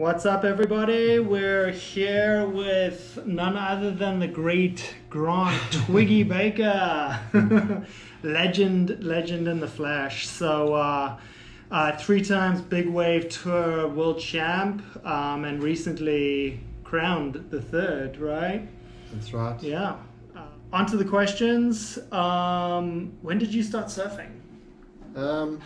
What's up, everybody? We're here with none other than the great Grant Twiggy Baker, legend, legend in the flesh. So, uh, uh, three times Big Wave Tour world champ, um, and recently crowned the third, right? That's right. Yeah. Uh, on to the questions. Um, when did you start surfing? Um,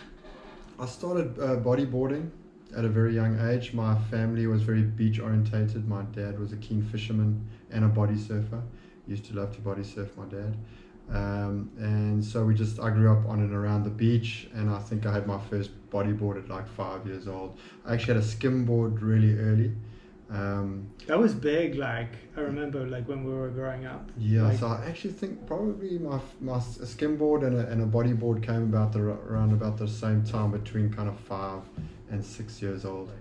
I started uh, bodyboarding at a very young age. My family was very beach orientated. My dad was a keen fisherman and a body surfer. Used to love to body surf. My dad. Um, and so we just I grew up on and around the beach, and I think I had my first bodyboard at like five years old. I actually had a skimboard really early. Um, That was big. Like I remember, like when we were growing up. yeah, Like- so I actually think probably my my skimboard and a, and a bodyboard came about the around about the same time between kind of five and six years old.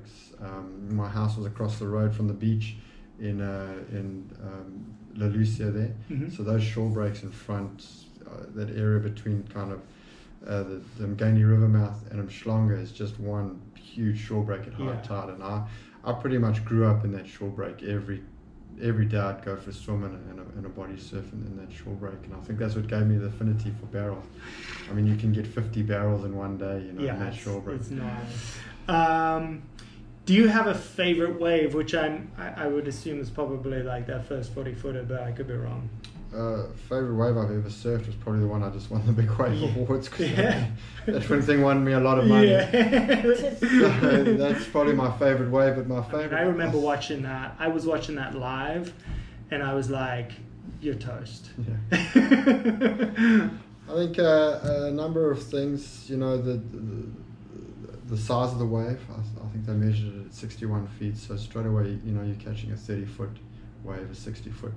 Um, my house was across the road from the beach in uh, in um, La Lucia there. Mhm. So those shore breaks in front, uh, that area between kind of uh, the, the Umgeni River mouth and Umhlanga is just one huge shore break at high Yeah. tide. And I, I pretty much grew up in that shore break. Every every day I'd go for a swim and a, and a, and a body surf in, in that shore break. And I think that's what gave me the affinity for barrels. I mean, you can get 50 barrels in one day, you know, in yeah, that shore break. it's nice. Um, do you have a favorite wave, which I'm, I, I would assume is probably like that first 40 footer, but I could be wrong. Uh, favorite wave I've ever surfed was probably the one I just won the big wave Yeah. awards. 'cause Yeah. that twin thing won me a lot of money. Yeah. So that's probably my favorite wave, but my I, favorite. I remember watching that. I was watching that live, and I was like, "You're toast." Yeah. I think uh, a number of things. You know, the the, the size of the wave. I, I think they measured it at 61 feet. So straight away, you know, you're catching a 30 foot wave, a 60 foot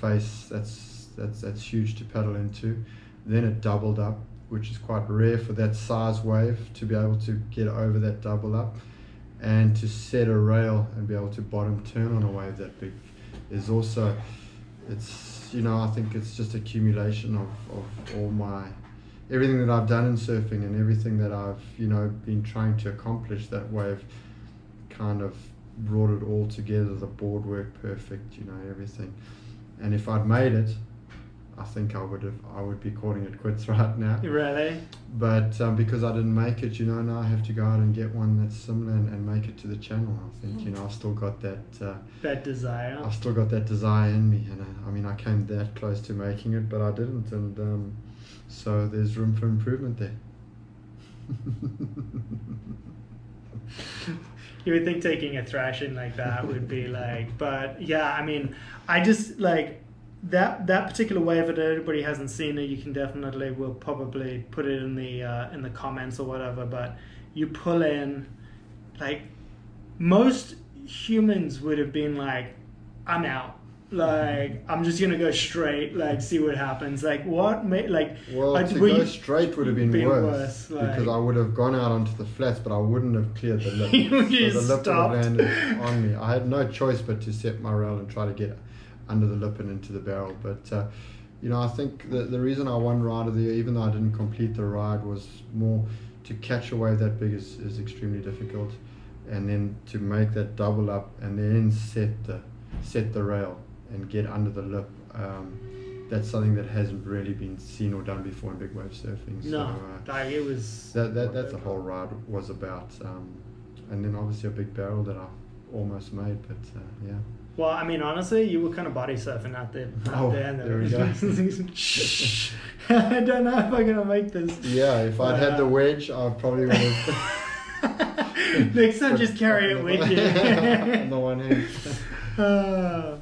face. That's that's that's huge to paddle into. Then it doubled up, which is quite rare for that size wave to be able to get over that double up, and to set a rail and be able to bottom turn on a wave that big is also it's you know I think it's just accumulation of, of all my everything that I've done in surfing and everything that I've you know been trying to accomplish that wave kind of brought it all together the board worked perfect you know everything. And if I'd made it I think I would have I would be calling it quits right now really? but um, because I didn't make it, you know, now I have to go out and get one that's similar and, and make it to the channel. I think, you know, I've still got that, uh, That desire. I've still got that desire in me. And uh, I mean, I came that close to making it, but I didn't. And um, so there's room for improvement there. You would think taking a thrashing like that would be like, but yeah, I mean, I just like that that particular wave. that anybody hasn't seen it, you can definitely we'll probably put it in the uh, in the comments or whatever. But you pull in, like most humans would have been like, I'm out. Like I'm just gonna go straight. Like see what happens. Like what? Ma- like Well, I- to go straight would have been, been worse, worse, like- because I would have gone out onto the flats, but I wouldn't have cleared the lip. So the lip would have landed on me. I had no choice but to set my rail and try to get under the lip and into the barrel. But uh, you know, I think the the reason I won ride of the year, even though I didn't complete the ride, was more to catch a wave that big is, is extremely difficult, and then to make that double up and then set the set the rail and get under the lip. Um, that's something that hasn't really been seen or done before in big wave surfing. So, no, uh, like it was. that, that that's the whole ride was about. Um, and then obviously a big barrel that I almost made, but uh, yeah. Well, I mean, honestly, you were kind of body surfing out there. Out Oh, there, and there we go. I don't know if I'm gonna make this. Yeah, if I'd had the wedge, I probably would have. Next time, just carry it with you. on the one hand. uh, uh,